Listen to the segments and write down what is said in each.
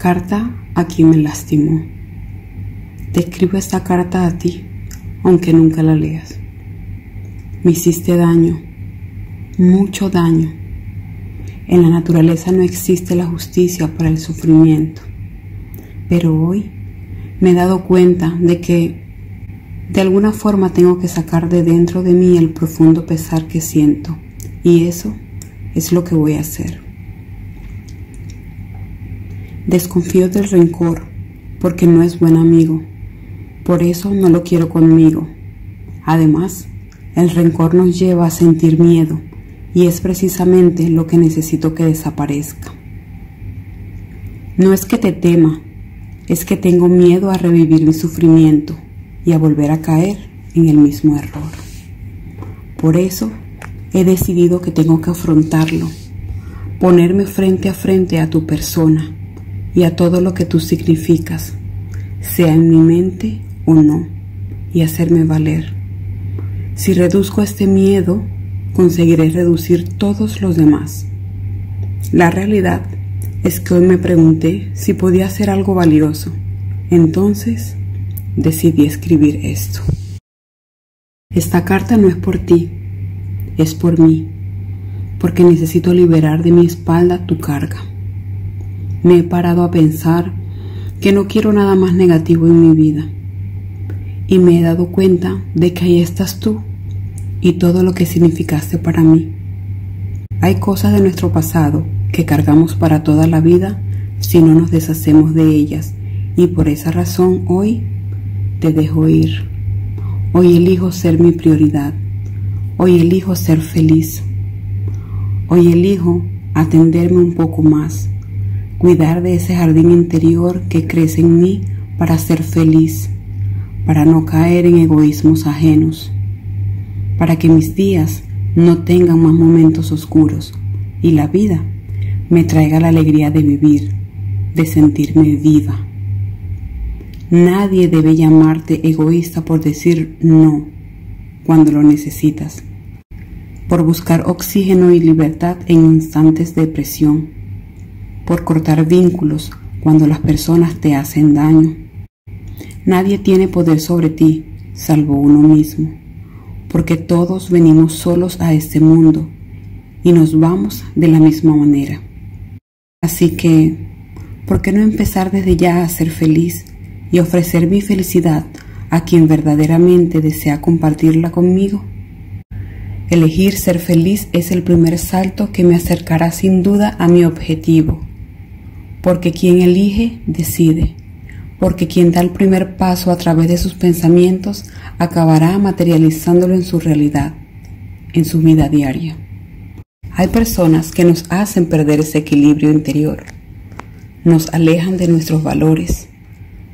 Carta a quien me lastimó. Te escribo esta carta a ti, aunque nunca la leas. Me hiciste daño, mucho daño. En la naturaleza no existe la justicia para el sufrimiento. Pero hoy me he dado cuenta de que de alguna forma tengo que sacar de dentro de mí el profundo pesar que siento. Y eso es lo que voy a hacer. Desconfío del rencor porque no es buen amigo. Por eso no lo quiero conmigo. Además, el rencor nos lleva a sentir miedo y es precisamente lo que necesito que desaparezca. No es que te tema, es que tengo miedo a revivir mi sufrimiento y a volver a caer en el mismo error. Por eso he decidido que tengo que afrontarlo, ponerme frente a frente a tu persona y a todo lo que tú significas, sea en mi mente o no, y hacerme valer. Si reduzco este miedo, conseguiré reducir todos los demás. La realidad es que hoy me pregunté si podía hacer algo valioso. Entonces decidí escribir esto. Esta carta no es por ti, es por mí, porque necesito liberar de mi espalda tu carga me he parado a pensar que no quiero nada más negativo en mi vida. Y me he dado cuenta de que ahí estás tú y todo lo que significaste para mí. Hay cosas de nuestro pasado que cargamos para toda la vida si no nos deshacemos de ellas y por esa razón hoy te dejo ir. Hoy elijo ser mi prioridad. Hoy elijo ser feliz. Hoy elijo atenderme un poco más cuidar de ese jardín interior que crece en mí para ser feliz, para no caer en egoísmos ajenos, para que mis días no tengan más momentos oscuros y la vida me traiga la alegría de vivir, de sentirme viva. Nadie debe llamarte egoísta por decir no cuando lo necesitas, por buscar oxígeno y libertad en instantes de presión por cortar vínculos cuando las personas te hacen daño. Nadie tiene poder sobre ti salvo uno mismo, porque todos venimos solos a este mundo y nos vamos de la misma manera. Así que, ¿por qué no empezar desde ya a ser feliz y ofrecer mi felicidad a quien verdaderamente desea compartirla conmigo? Elegir ser feliz es el primer salto que me acercará sin duda a mi objetivo porque quien elige decide, porque quien da el primer paso a través de sus pensamientos acabará materializándolo en su realidad, en su vida diaria. Hay personas que nos hacen perder ese equilibrio interior, nos alejan de nuestros valores,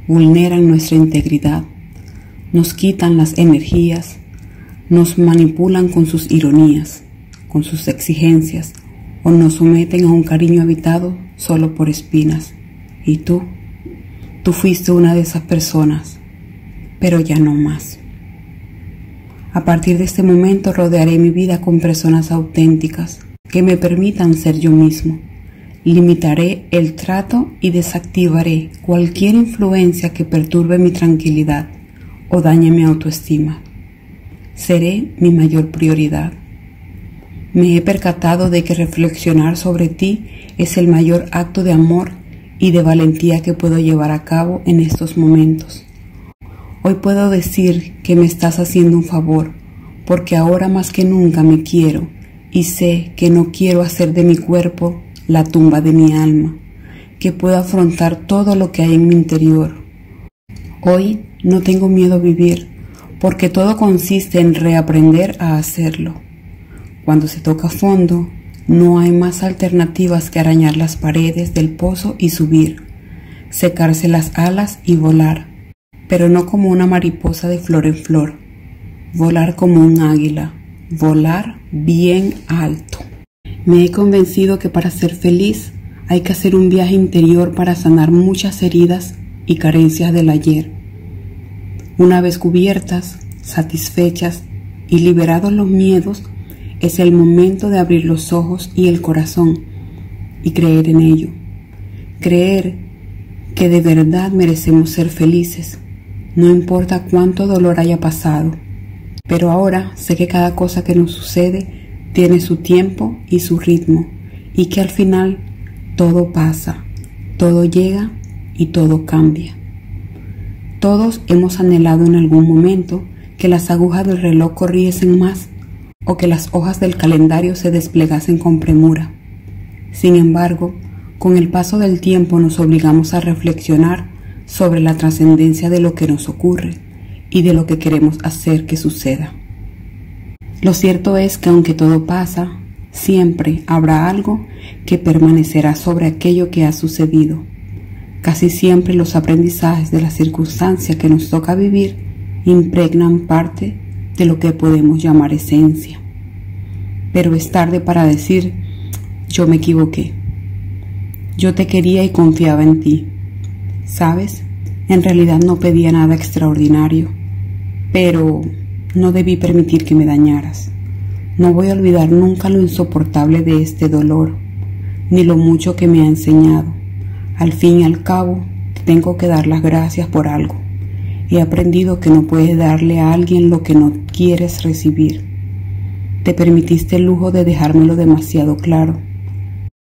vulneran nuestra integridad, nos quitan las energías, nos manipulan con sus ironías, con sus exigencias, o nos someten a un cariño habitado solo por espinas. Y tú, tú fuiste una de esas personas, pero ya no más. A partir de este momento rodearé mi vida con personas auténticas que me permitan ser yo mismo. Limitaré el trato y desactivaré cualquier influencia que perturbe mi tranquilidad o dañe mi autoestima. Seré mi mayor prioridad. Me he percatado de que reflexionar sobre ti es el mayor acto de amor y de valentía que puedo llevar a cabo en estos momentos. Hoy puedo decir que me estás haciendo un favor, porque ahora más que nunca me quiero y sé que no quiero hacer de mi cuerpo la tumba de mi alma, que puedo afrontar todo lo que hay en mi interior. Hoy no tengo miedo a vivir, porque todo consiste en reaprender a hacerlo. Cuando se toca fondo, no hay más alternativas que arañar las paredes del pozo y subir, secarse las alas y volar, pero no como una mariposa de flor en flor, volar como un águila, volar bien alto. Me he convencido que para ser feliz hay que hacer un viaje interior para sanar muchas heridas y carencias del ayer. Una vez cubiertas, satisfechas y liberados los miedos, es el momento de abrir los ojos y el corazón y creer en ello. Creer que de verdad merecemos ser felices, no importa cuánto dolor haya pasado. Pero ahora sé que cada cosa que nos sucede tiene su tiempo y su ritmo y que al final todo pasa, todo llega y todo cambia. Todos hemos anhelado en algún momento que las agujas del reloj corriesen más o que las hojas del calendario se desplegasen con premura. Sin embargo, con el paso del tiempo nos obligamos a reflexionar sobre la trascendencia de lo que nos ocurre y de lo que queremos hacer que suceda. Lo cierto es que aunque todo pasa, siempre habrá algo que permanecerá sobre aquello que ha sucedido. Casi siempre los aprendizajes de la circunstancia que nos toca vivir impregnan parte de lo que podemos llamar esencia. Pero es tarde para decir, yo me equivoqué. Yo te quería y confiaba en ti. ¿Sabes? En realidad no pedía nada extraordinario, pero no debí permitir que me dañaras. No voy a olvidar nunca lo insoportable de este dolor, ni lo mucho que me ha enseñado. Al fin y al cabo, tengo que dar las gracias por algo. He aprendido que no puedes darle a alguien lo que no quieres recibir. Te permitiste el lujo de dejármelo demasiado claro,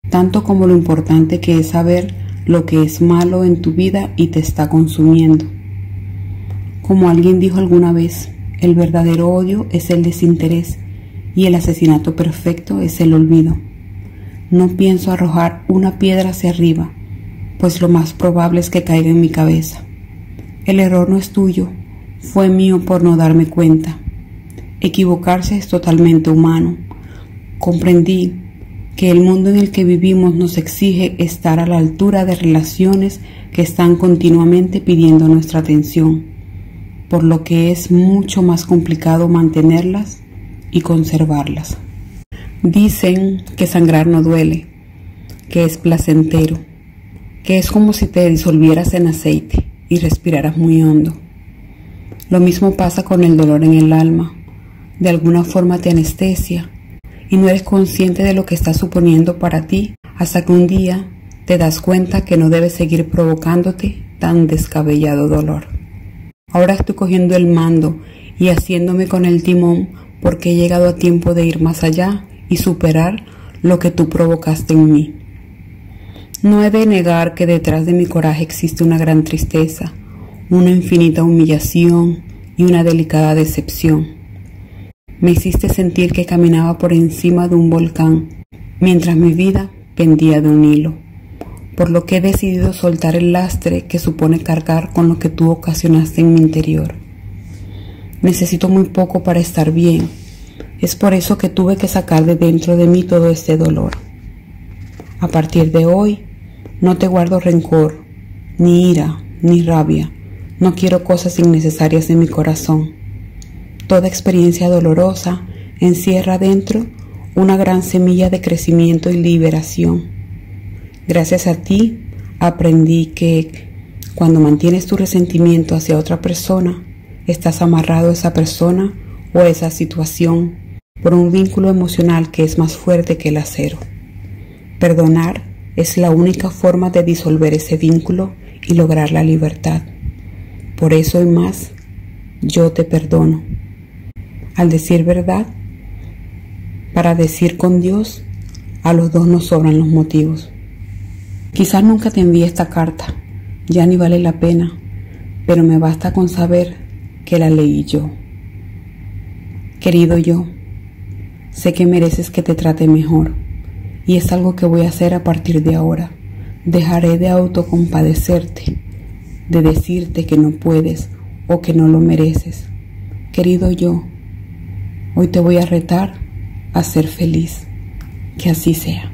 tanto como lo importante que es saber lo que es malo en tu vida y te está consumiendo. Como alguien dijo alguna vez, el verdadero odio es el desinterés y el asesinato perfecto es el olvido. No pienso arrojar una piedra hacia arriba, pues lo más probable es que caiga en mi cabeza. El error no es tuyo, fue mío por no darme cuenta. Equivocarse es totalmente humano. Comprendí que el mundo en el que vivimos nos exige estar a la altura de relaciones que están continuamente pidiendo nuestra atención, por lo que es mucho más complicado mantenerlas y conservarlas. Dicen que sangrar no duele, que es placentero, que es como si te disolvieras en aceite y respiraras muy hondo. Lo mismo pasa con el dolor en el alma. De alguna forma te anestesia y no eres consciente de lo que está suponiendo para ti hasta que un día te das cuenta que no debes seguir provocándote tan descabellado dolor. Ahora estoy cogiendo el mando y haciéndome con el timón porque he llegado a tiempo de ir más allá y superar lo que tú provocaste en mí. No he de negar que detrás de mi coraje existe una gran tristeza, una infinita humillación y una delicada decepción. Me hiciste sentir que caminaba por encima de un volcán, mientras mi vida pendía de un hilo, por lo que he decidido soltar el lastre que supone cargar con lo que tú ocasionaste en mi interior. Necesito muy poco para estar bien, es por eso que tuve que sacar de dentro de mí todo este dolor. A partir de hoy, no te guardo rencor, ni ira, ni rabia, no quiero cosas innecesarias en mi corazón Toda experiencia dolorosa encierra dentro una gran semilla de crecimiento y liberación. Gracias a ti aprendí que cuando mantienes tu resentimiento hacia otra persona, estás amarrado a esa persona o a esa situación por un vínculo emocional que es más fuerte que el acero. Perdonar es la única forma de disolver ese vínculo y lograr la libertad. Por eso y más, yo te perdono. Al decir verdad, para decir con Dios, a los dos nos sobran los motivos. Quizás nunca te envíe esta carta, ya ni vale la pena, pero me basta con saber que la leí yo. Querido yo, sé que mereces que te trate mejor y es algo que voy a hacer a partir de ahora. Dejaré de autocompadecerte, de decirte que no puedes o que no lo mereces. Querido yo, Hoy te voy a retar a ser feliz. Que así sea.